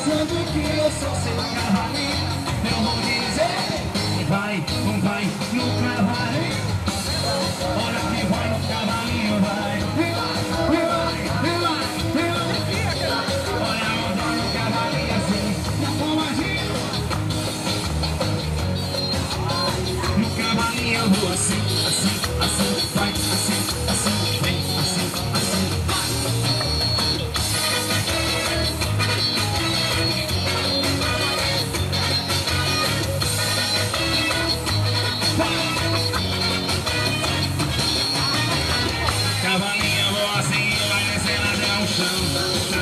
pensando que eu sou seu assim, vai descendo até o chão.